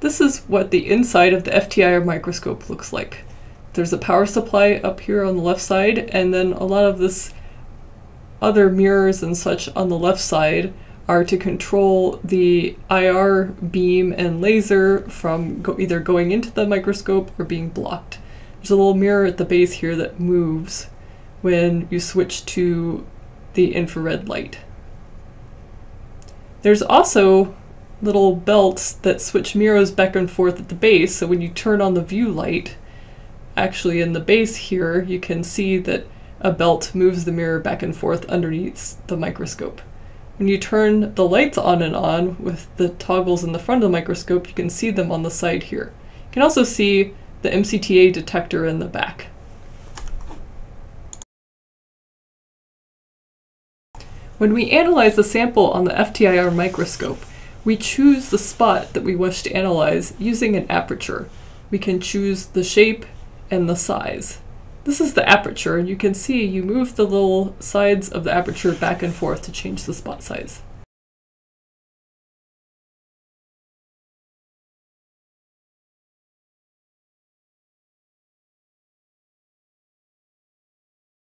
This is what the inside of the FTIR microscope looks like. There's a power supply up here on the left side, and then a lot of this other mirrors and such on the left side are to control the IR beam and laser from go either going into the microscope or being blocked. There's a little mirror at the base here that moves when you switch to the infrared light. There's also little belts that switch mirrors back and forth at the base, so when you turn on the view light, actually in the base here, you can see that a belt moves the mirror back and forth underneath the microscope. When you turn the lights on and on with the toggles in the front of the microscope, you can see them on the side here. You can also see the MCTA detector in the back. When we analyze the sample on the FTIR microscope, we choose the spot that we wish to analyze using an aperture. We can choose the shape and the size. This is the aperture, and you can see you move the little sides of the aperture back and forth to change the spot size.